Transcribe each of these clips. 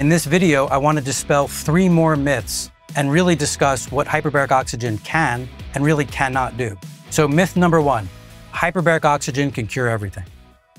In this video, I want to dispel three more myths and really discuss what hyperbaric oxygen can and really cannot do. So myth number one, hyperbaric oxygen can cure everything.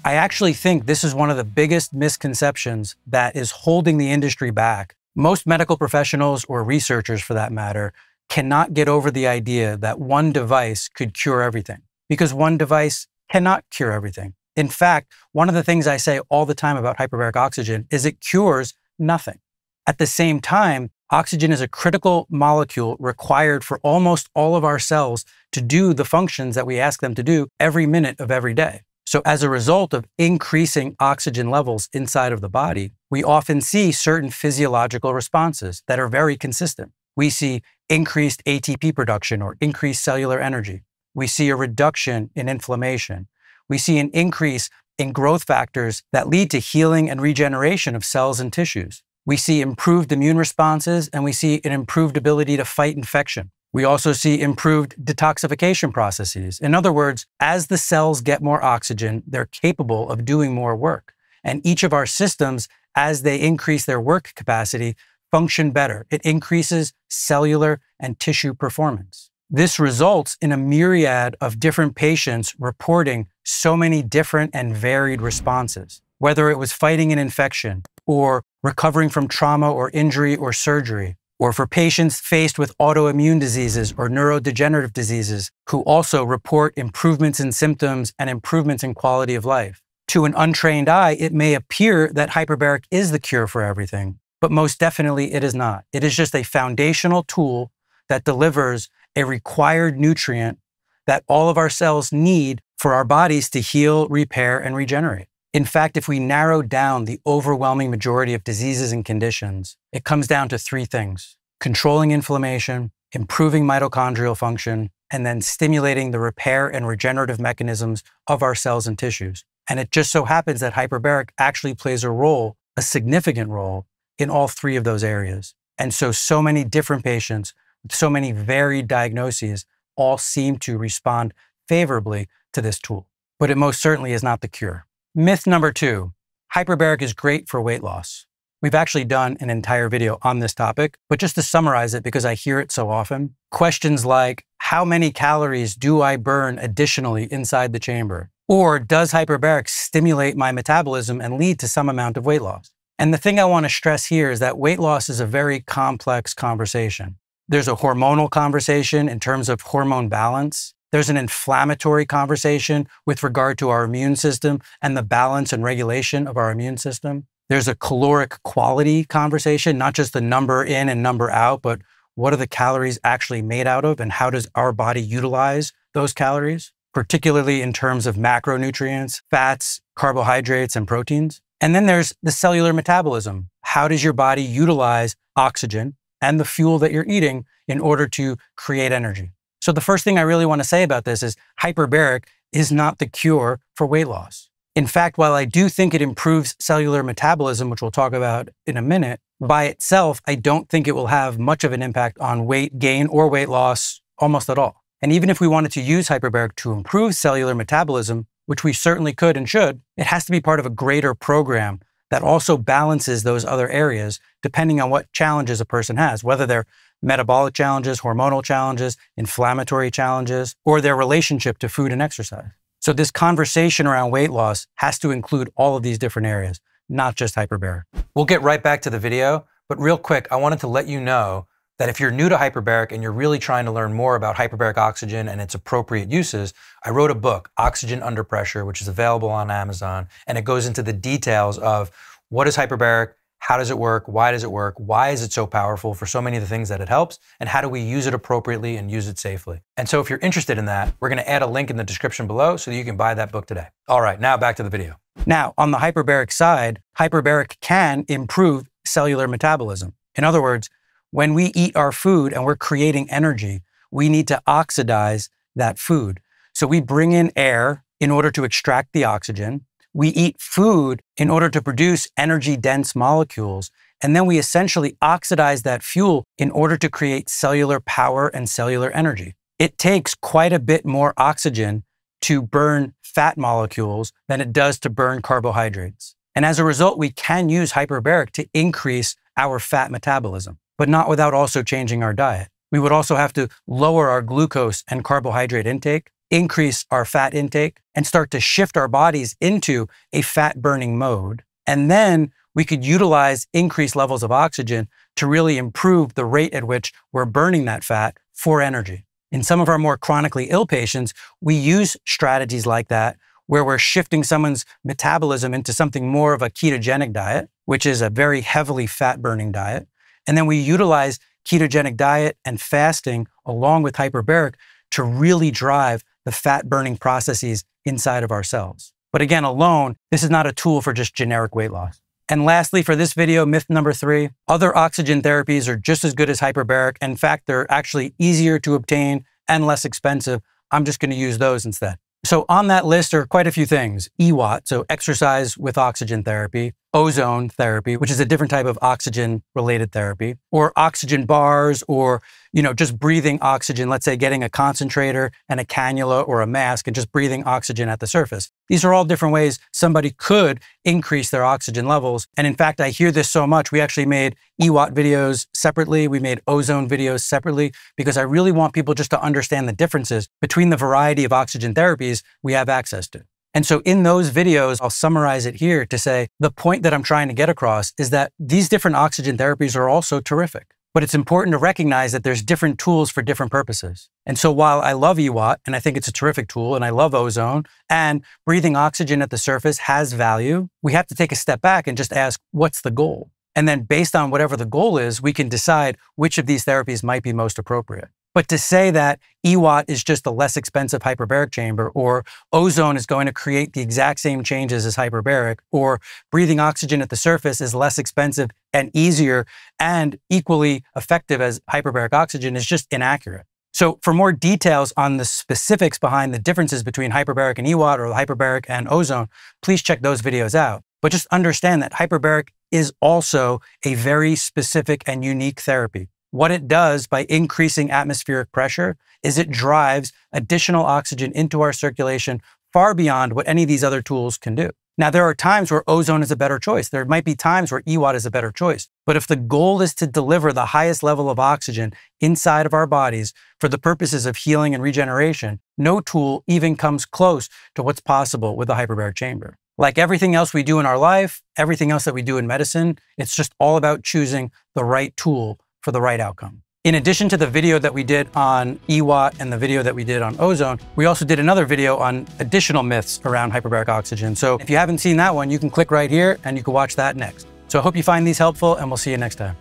I actually think this is one of the biggest misconceptions that is holding the industry back. Most medical professionals or researchers for that matter cannot get over the idea that one device could cure everything because one device cannot cure everything. In fact, one of the things I say all the time about hyperbaric oxygen is it cures nothing. At the same time, oxygen is a critical molecule required for almost all of our cells to do the functions that we ask them to do every minute of every day. So, as a result of increasing oxygen levels inside of the body, we often see certain physiological responses that are very consistent. We see increased ATP production or increased cellular energy. We see a reduction in inflammation. We see an increase in growth factors that lead to healing and regeneration of cells and tissues. We see improved immune responses and we see an improved ability to fight infection. We also see improved detoxification processes. In other words, as the cells get more oxygen, they're capable of doing more work. And each of our systems, as they increase their work capacity, function better. It increases cellular and tissue performance. This results in a myriad of different patients reporting so many different and varied responses, whether it was fighting an infection or recovering from trauma or injury or surgery, or for patients faced with autoimmune diseases or neurodegenerative diseases who also report improvements in symptoms and improvements in quality of life. To an untrained eye, it may appear that hyperbaric is the cure for everything, but most definitely it is not. It is just a foundational tool that delivers a required nutrient that all of our cells need for our bodies to heal, repair, and regenerate. In fact, if we narrow down the overwhelming majority of diseases and conditions, it comes down to three things controlling inflammation, improving mitochondrial function, and then stimulating the repair and regenerative mechanisms of our cells and tissues. And it just so happens that hyperbaric actually plays a role, a significant role, in all three of those areas. And so, so many different patients so many varied diagnoses all seem to respond favorably to this tool. But it most certainly is not the cure. Myth number two hyperbaric is great for weight loss. We've actually done an entire video on this topic, but just to summarize it, because I hear it so often, questions like How many calories do I burn additionally inside the chamber? Or does hyperbaric stimulate my metabolism and lead to some amount of weight loss? And the thing I want to stress here is that weight loss is a very complex conversation. There's a hormonal conversation in terms of hormone balance. There's an inflammatory conversation with regard to our immune system and the balance and regulation of our immune system. There's a caloric quality conversation, not just the number in and number out, but what are the calories actually made out of and how does our body utilize those calories, particularly in terms of macronutrients, fats, carbohydrates, and proteins. And then there's the cellular metabolism. How does your body utilize oxygen and the fuel that you're eating in order to create energy. So, the first thing I really want to say about this is hyperbaric is not the cure for weight loss. In fact, while I do think it improves cellular metabolism, which we'll talk about in a minute, by itself, I don't think it will have much of an impact on weight gain or weight loss almost at all. And even if we wanted to use hyperbaric to improve cellular metabolism, which we certainly could and should, it has to be part of a greater program that also balances those other areas depending on what challenges a person has, whether they're metabolic challenges, hormonal challenges, inflammatory challenges, or their relationship to food and exercise. So, this conversation around weight loss has to include all of these different areas, not just hyperbaric. We'll get right back to the video, but real quick, I wanted to let you know that if you're new to hyperbaric and you're really trying to learn more about hyperbaric oxygen and its appropriate uses, I wrote a book, Oxygen Under Pressure, which is available on Amazon, and it goes into the details of what is hyperbaric, how does it work, why does it work, why is it so powerful for so many of the things that it helps, and how do we use it appropriately and use it safely. And so if you're interested in that, we're going to add a link in the description below so that you can buy that book today. All right, now back to the video. Now, on the hyperbaric side, hyperbaric can improve cellular metabolism. In other words, when we eat our food and we're creating energy, we need to oxidize that food. So we bring in air in order to extract the oxygen. We eat food in order to produce energy dense molecules. And then we essentially oxidize that fuel in order to create cellular power and cellular energy. It takes quite a bit more oxygen to burn fat molecules than it does to burn carbohydrates. And as a result, we can use hyperbaric to increase our fat metabolism, but not without also changing our diet. We would also have to lower our glucose and carbohydrate intake, increase our fat intake, and start to shift our bodies into a fat burning mode. And then we could utilize increased levels of oxygen to really improve the rate at which we're burning that fat for energy. In some of our more chronically ill patients, we use strategies like that where we're shifting someone's metabolism into something more of a ketogenic diet, which is a very heavily fat burning diet. And then we utilize ketogenic diet and fasting along with hyperbaric to really drive the fat burning processes inside of ourselves. But again, alone, this is not a tool for just generic weight loss. And lastly, for this video, myth number three, other oxygen therapies are just as good as hyperbaric. In fact, they're actually easier to obtain and less expensive. I'm just going to use those instead. So on that list are quite a few things. EWOT, so exercise with oxygen therapy, ozone therapy, which is a different type of oxygen related therapy, or oxygen bars, or, you know, just breathing oxygen, let's say getting a concentrator and a cannula or a mask and just breathing oxygen at the surface. These are all different ways somebody could increase their oxygen levels. And in fact, I hear this so much. We actually made EWOT videos separately. We made ozone videos separately because I really want people just to understand the differences between the variety of oxygen therapies we have access to. And so in those videos, I'll summarize it here to say the point that I'm trying to get across is that these different oxygen therapies are also terrific. But it's important to recognize that there's different tools for different purposes. And so while I love EWOT and I think it's a terrific tool and I love ozone and breathing oxygen at the surface has value, we have to take a step back and just ask, what's the goal? And then based on whatever the goal is, we can decide which of these therapies might be most appropriate. But to say that EWOT is just a less expensive hyperbaric chamber, or ozone is going to create the exact same changes as hyperbaric, or breathing oxygen at the surface is less expensive and easier and equally effective as hyperbaric oxygen is just inaccurate. So for more details on the specifics behind the differences between hyperbaric and EWOT or hyperbaric and ozone, please check those videos out. But just understand that hyperbaric is also a very specific and unique therapy. What it does by increasing atmospheric pressure is it drives additional oxygen into our circulation far beyond what any of these other tools can do. Now, there are times where ozone is a better choice. There might be times where EWOT is a better choice. But if the goal is to deliver the highest level of oxygen inside of our bodies for the purposes of healing and regeneration, no tool even comes close to what's possible with the hyperbaric chamber. Like everything else we do in our life, everything else that we do in medicine, it's just all about choosing the right tool for the right outcome. In addition to the video that we did on EWOT and the video that we did on ozone, we also did another video on additional myths around hyperbaric oxygen. So if you haven't seen that one, you can click right here and you can watch that next. So I hope you find these helpful and we'll see you next time.